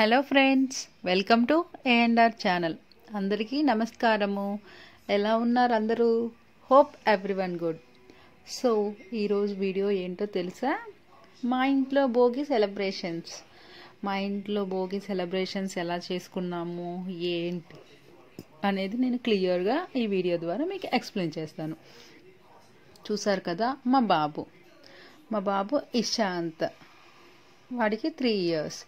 Hello friends welcome to ANR channel అందరికీ నమస్కారము. ఎలా ఉన్నారు అందరూ? హోప్ ఎవ్రీవన్ గుడ్ సో ఈరోజు వీడియో ఏంటో తెలుసా? మా ఇంట్లో భోగి సెలబ్రేషన్స్ మా ఇంట్లో భోగి సెలబ్రేషన్స్ ఎలా చేసుకున్నాము? ఏంటి? అనేది నేను క్లియర్గా ఈ వీడియో ద్వారా మీకు ఎక్స్ప్లెయిన్ చేస్తాను. చూసారు కదా మా బాబు. మా బాబు ఇషాంత్. వాడికి త్రీ ఇయర్స్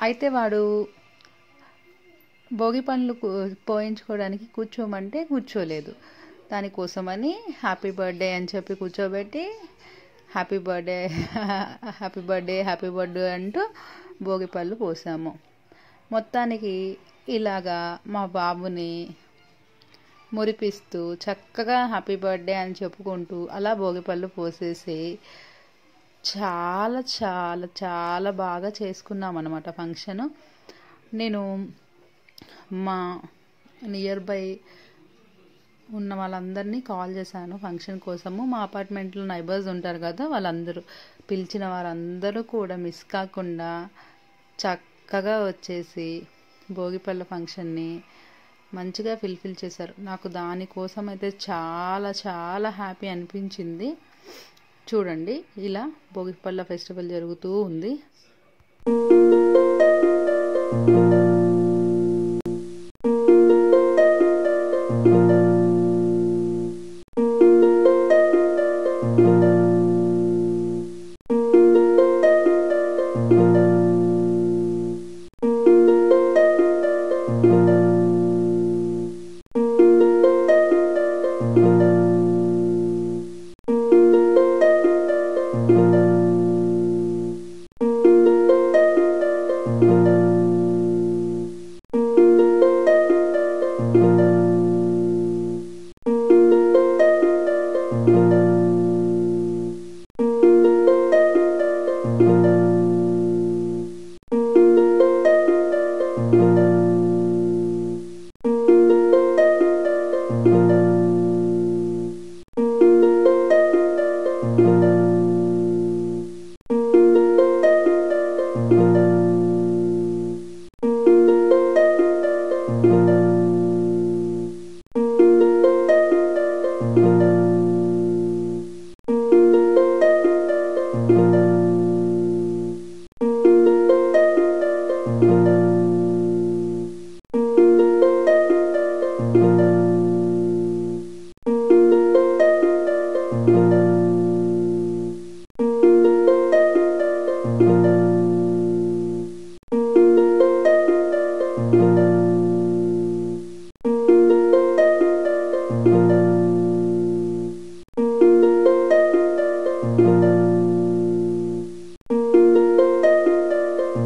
అయితే వాడు భోగి పండ్లు పోయించుకోవడానికి కూర్చోమంటే కూర్చోలేదు. దానికోసమని హ్యాపీ బర్త్డే అని చెప్పి కూర్చోబెట్టి happy birthday happy birthday happy birthday అంటూ భోగి పళ్ళు పోసాము. మొత్తానికి ఇలాగా మా బాబుని మురిపిస్తూ చక్కగా హ్యాపీ బర్త్డే అని చెప్పుకుంటూ అలా భోగి పళ్ళు పోసేసి చాలా చాలా చాలా బాగా చేసుకున్నాం అనమాట ఫంక్షను. నేను మా నియర్ బై ఉన్న వాళ్ళందరినీ కాల్ చేశాను ఫంక్షన్ కోసము. మా అపార్ట్మెంట్లో నైబర్స్ ఉంటారు కదా వాళ్ళందరూ పిలిచిన వారందరూ కూడా మిస్ కాకుండా చక్కగా వచ్చేసి భోగిపళ్ళ ఫంక్షన్ని మంచిగా ఫిల్ఫిల్ చేశారు. నాకు దానికోసం అయితే చాలా చాలా హ్యాపీ అనిపించింది. చూడండి. ఇలా భోగిపల్ల ఫెస్టివల్ జరుగుతూ ఉంది.